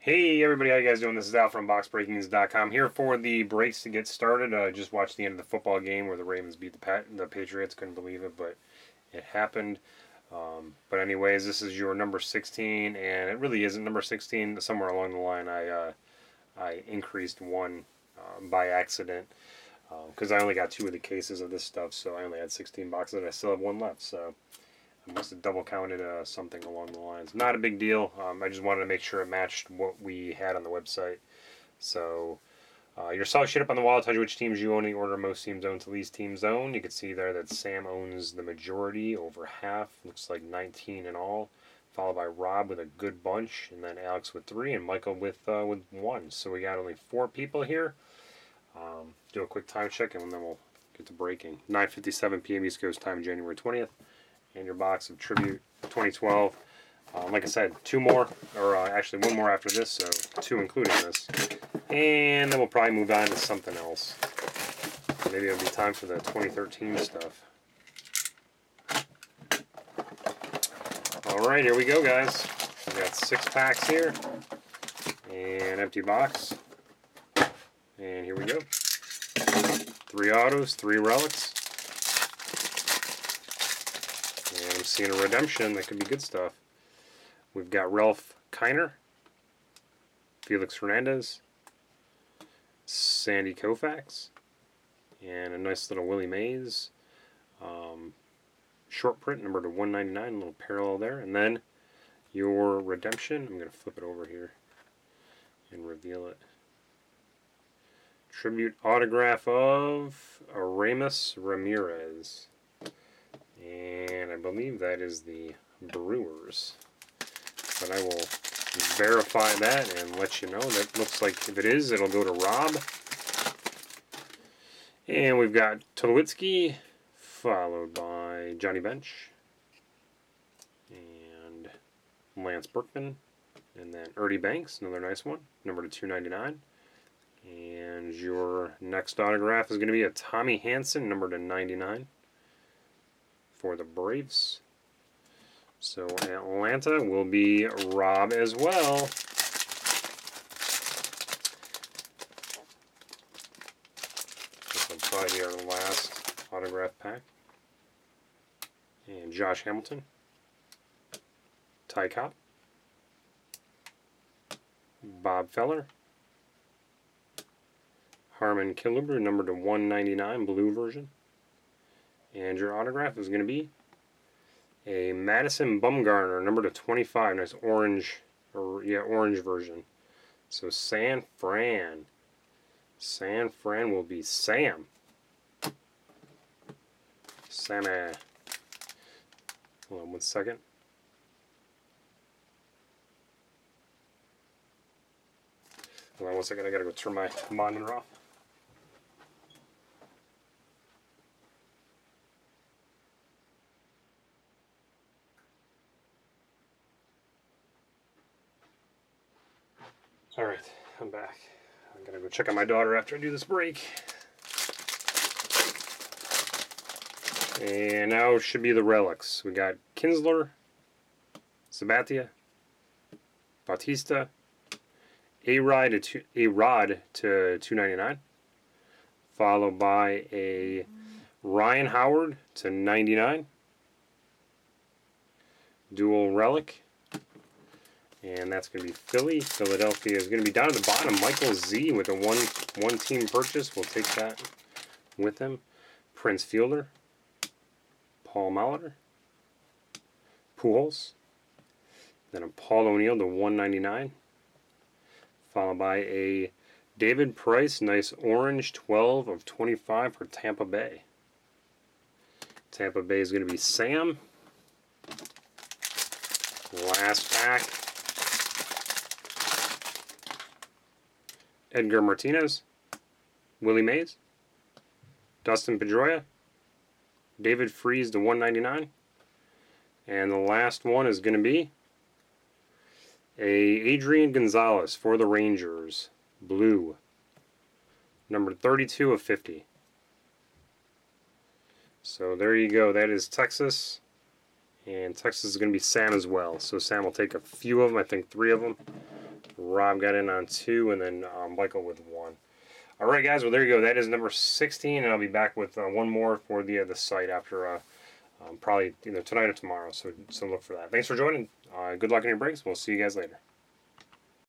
Hey everybody, how you guys doing? This is Al from BoxBreakings.com here for the breaks to get started. Uh, just watched the end of the football game where the Ravens beat the Pat- the Patriots. Couldn't believe it, but it happened. Um, but anyways, this is your number 16, and it really isn't number 16. Somewhere along the line, I uh, I increased one uh, by accident because I only got two of the cases of this stuff, so I only had 16 boxes, and I still have one left. So Must have double counted uh, something along the lines. Not a big deal. Um, I just wanted to make sure it matched what we had on the website. So uh, your solid shit up on the wall tells you which teams you own in the order most teams own to least teams own. You can see there that Sam owns the majority, over half. Looks like 19 in all. Followed by Rob with a good bunch, and then Alex with three, and Michael with uh, with one. So we got only four people here. Um, do a quick time check, and then we'll get to breaking. 9:57 p.m. East Coast time, January 20th and your box of Tribute 2012. Um, like I said, two more, or uh, actually one more after this, so two including this. And then we'll probably move on to something else. Maybe it'll be time for the 2013 stuff. Alright, here we go, guys. We got six packs here. And empty box. And here we go. Three autos, three relics. And I'm seeing a redemption. That could be good stuff. We've got Ralph Kiner, Felix Hernandez, Sandy Koufax, and a nice little Willie Mays. Um, short print, number to 199, a little parallel there. And then your redemption. I'm going to flip it over here and reveal it. Tribute autograph of Aramis Ramirez. And I believe that is the Brewers. But I will verify that and let you know. That looks like if it is, it'll go to Rob. And we've got Tulowitzki, followed by Johnny Bench. And Lance Berkman. And then Ernie Banks, another nice one, number to 299. And your next autograph is going to be a Tommy Hanson, number to 99 for the Braves. So Atlanta will be Rob as well. This will probably be our last autograph pack. And Josh Hamilton. Ty Cobb. Bob Feller. Harmon Killebrew, number to 199, blue version. And your autograph is going to be a Madison Bumgarner, number to 25. Nice orange, or yeah, orange version. So San Fran. San Fran will be Sam. Sammy. Uh, hold on one second. Hold on one second, I gotta go turn my monitor off. Alright, I'm back. I'm gonna go check on my daughter after I do this break. And now should be the relics. We got Kinsler, Sabathia, Bautista, A Rod to A Rod to 299, followed by a Ryan Howard to 99, dual relic, and that's going to be Philly. Philadelphia is going to be down at the bottom. Michael Z with a one one team purchase. We'll take that with him. Prince Fielder. Paul Molitor. Pujols. Then a Paul O'Neill to 199. Followed by a David Price, nice orange 12 of 25 for Tampa Bay. Tampa Bay is going to be Sam. Last pack. Edgar Martinez, Willie Mays, Dustin Pedroia, David Freese to 199, and the last one is going to be a Adrian Gonzalez for the Rangers, blue, number 32 of 50. So there you go. That is Texas. And Texas is going to be Sam as well. So Sam will take a few of them, I think three of them Rob got in on two, and then um, Michael with one. All right, guys. Well, there you go. That is number 16, and I'll be back with uh, one more for the uh, the site after uh, um, probably either tonight or tomorrow. So so look for that. Thanks for joining. Uh, good luck in your breaks. We'll see you guys later.